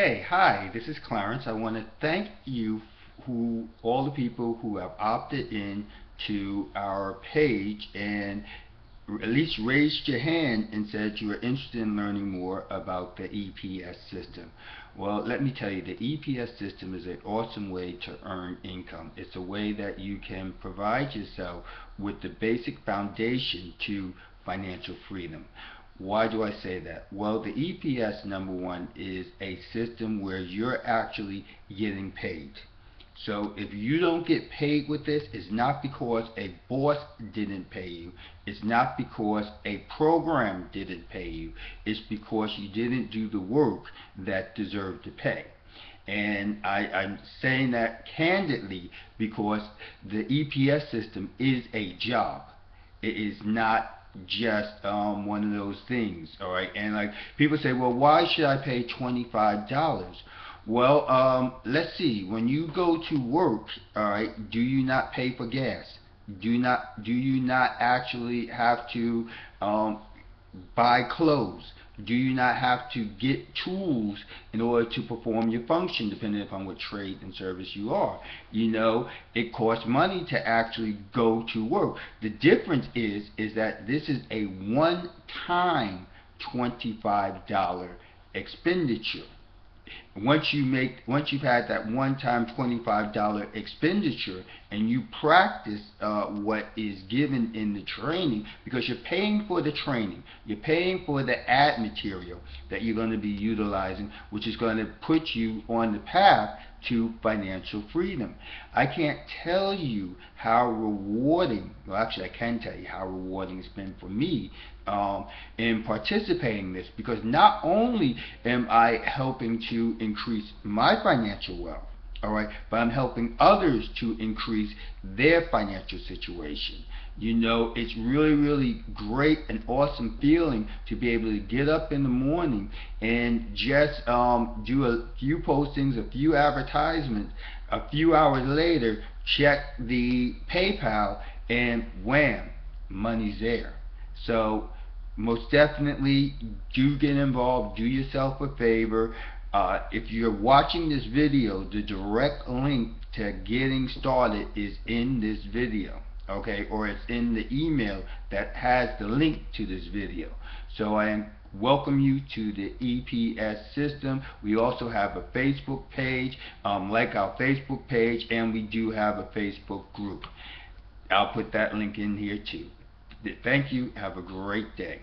Hey, hi, this is Clarence. I want to thank you who all the people who have opted in to our page and at least raised your hand and said you are interested in learning more about the EPS system. Well, let me tell you, the EPS system is an awesome way to earn income. It's a way that you can provide yourself with the basic foundation to financial freedom. Why do I say that? Well, the EPS, number one, is a system where you're actually getting paid. So if you don't get paid with this, it's not because a boss didn't pay you. It's not because a program didn't pay you. It's because you didn't do the work that deserved to pay. And I, am saying that candidly because the EPS system is a job. It is not just um, one of those things, all right? And like people say, well, why should I pay twenty-five dollars? Well, um, let's see. When you go to work, all right, do you not pay for gas? Do not do you not actually have to um, buy clothes? Do you not have to get tools in order to perform your function, depending upon what trade and service you are? You know, it costs money to actually go to work. The difference is, is that this is a one-time $25 expenditure once you make once you've had that one-time $25 expenditure and you practice uh, what is given in the training because you're paying for the training you're paying for the ad material that you're going to be utilizing which is going to put you on the path to financial freedom. I can't tell you how rewarding, well actually I can tell you how rewarding it's been for me um, in participating in this because not only am I helping to increase my financial wealth, all right, but I'm helping others to increase their financial situation. You know, it's really, really great and awesome feeling to be able to get up in the morning and just um, do a few postings, a few advertisements. A few hours later, check the PayPal, and wham, money's there. So most definitely do get involved. Do yourself a favor. Uh, if you're watching this video, the direct link to getting started is in this video okay? Or it's in the email that has the link to this video. So I welcome you to the EPS system. We also have a Facebook page um, like our Facebook page and we do have a Facebook group. I'll put that link in here too. Thank you. Have a great day